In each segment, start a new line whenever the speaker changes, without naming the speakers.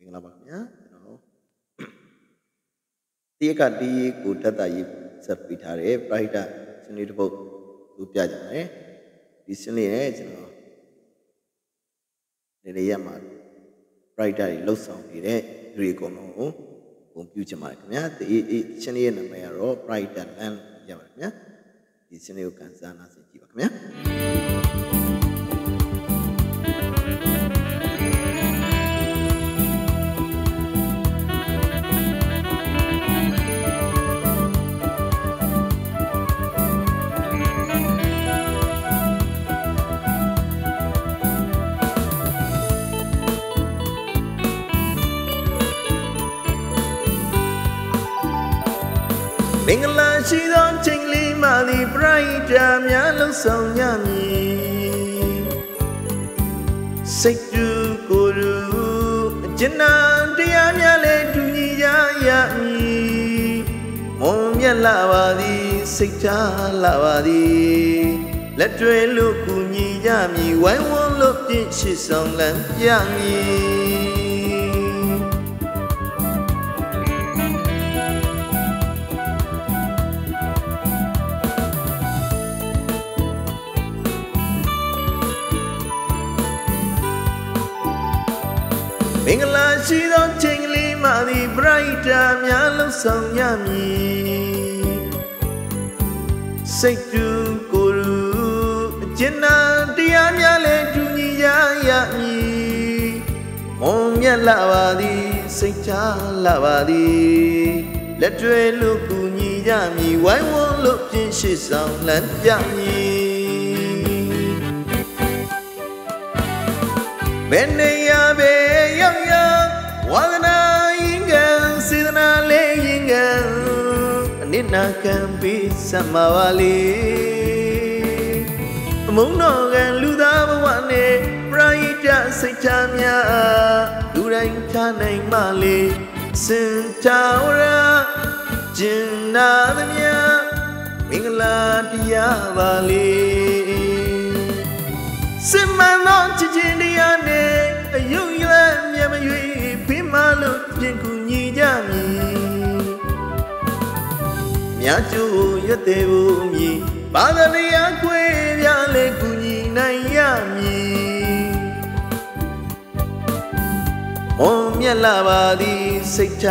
မင်္ဂလာပါခင်ဗျာကျွန်တော်ဒီကဒီကိုတတ်တာရေးဆက်ပေးထားတဲ့ private စနေတစ်ပုတ်ကိုပြကြတယ်ဒီစနေနဲ့ကျွန်တော်နေရရက်မှာ private တွေလှုပ်ဆောင်နေတဲ့လူတွေအကုန်လုံးကိုပုံပြချင်ပါတယ်ခင်ဗျာဒီစနေရဲ့နာမည်ကတော့ private land ရပါတယ်ခင်ဗျာဒီစနေကိုကန်စားနာစေကြည့်ပါခင်ဗျာ မင်္ဂလာရှိသောချိန်လေးမှသည် bright များလှဆောင်ရမည်စိတ်တူကိုယ်တူအကျဉ်းနာတရားများလည်းတူညီကြရမည်မွန်မြတ်လာပါသည်စိတ်ထားလာပါသည်လက်တွေလို့ကူညီကြမည်ဝိုင်းဝန်းလို့ပြည့်ရှိဆောင်လန်းပြမည် င်္ဂလာရှိသောချိန်ကလေးမှသည် bright များလှဆောင်ရမည်စိတ်တူကိုယ်တူအကျဉ်းနာတရားများလည်းတူညီကြရမည်မွန်မြတ်လာပါသည်စိတ်ချလာပါသည်လက်တွေလို့ကူညီကြမည်ဝိုင်းဝန်းလို့ပြင်းရှိဆောင်လမ်းပြမည်ဘယ်နေရာပဲ အနစ်နာခံပြီးဆက်မှာပါလေအမုန်းတော်ကလူသားဘဝနဲ့ပရိဒစိတ်ချများလူတိုင်းချနိုင်မှလေစင်တာဝရကျင်နာသမျှမင်္ဂလာတရားပါလေစင်မသောချစ်ချင်းတရားနဲ့အယုံရွယ်မြတ်မရွေဖိမလို့ပြင်ကူညီကြမည် မြတ်ကျိုးရွတ်တဲ့ဘူးမြည်ဘာသာတရားခွေပြလေကူညီနိုင်ရမည်မွန်မြတ်လာပါသည်စိတ်ချ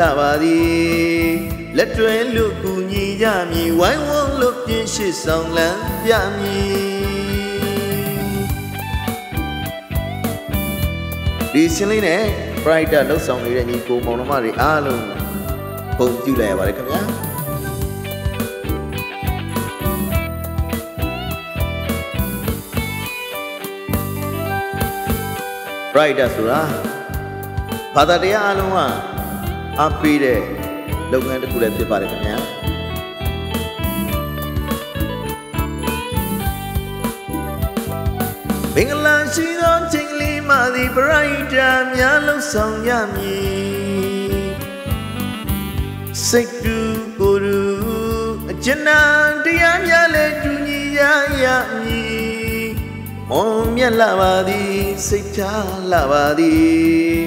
လာပါသည်လက်တွဲလို့ကူညီကြမည်ဝိုင်းဝန်းလို့ပြင်ရှိဆောင်လန်းပြမည်ဒီရှင်းလေးနဲ့ brighter လှုပ်ဆောင်နေတဲ့ညီကိုမောင်နှမတွေအားလုံးပုံပြုလိုက်ရပါတယ်ခင်ဗျာ brighter ဆိုတာဘာသာတရားအလုံးကအားပေးတဲ့လုပ်ငန်းတစ်ခုလည်းဖြစ်ပါတယ်ခင်ဗျာမင်္ဂလာရှိသောချိန်ကလေးမှသည် brighter များလှဆောင်ရမည်စိတ်တူကိုယ်တူအကျဉ်းနာတရားများလည်းတူညီရရမည် မွန်မြတ်လာပါသည်စိတ်ထားလာပါသည်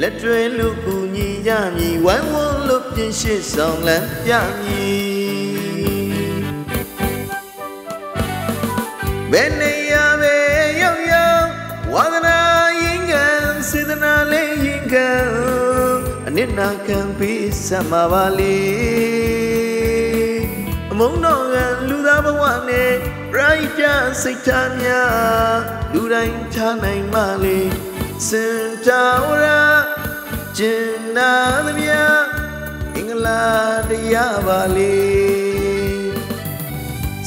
လက်တွဲလို့ကူညီကြမည်ဝိုင်းဝန်းလို့ပြင်ရှိဆောင်လန်းပြမည်ဘယ်နေရာပဲရောက်ရောက်ဝါဒနာရင်ကံစေတနာလေးရင်ကံအနစ်နာခံပြီးဆက်မှာပါလေအ မုန်းတော်ကလူသားဘဝနဲ့ bright စိတ်ထားများလူတိုင်းချနိုင်မှလေစင်တာဝရကျင်နာသမျှအင်္ဂလာတရားပါလေ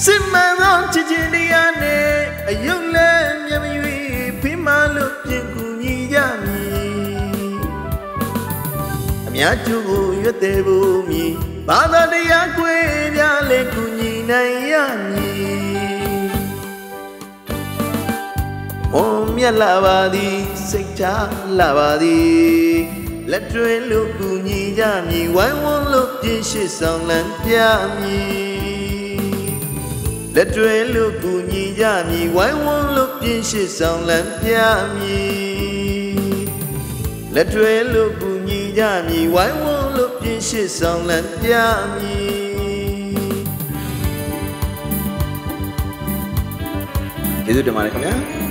စစ်မှန်သောချစ်ချင်းတရားနဲ့အယုံလဲမြတ်မရွေဖိမလို့ပြင်ကူညီကြမည်အများကျိုးကိုရွတ်တဲ့ဖို့မြည်ဘာသာတရားခွေပြလေကူညီ နိုင်ရမည်ဝုံမြတ်လာပါသည်စိတ်ချလာပါသည်လက်တွဲလို့ကူညီကြမည်ဝိုင်းဝန်းလို့ပြည့်ရှိဆောင်လံပြမည်လက်တွဲလို့ကူညီကြမည်ဝိုင်းဝန်းလို့ပြည့်ရှိဆောင်လံပြမည်လက်တွဲလို့ကူညီကြမည်ဝိုင်းဝန်းလို့ပြည့်ရှိဆောင်လံပြမည် ကျေးဇူးတင်ပါတယ်ခင်ဗျာ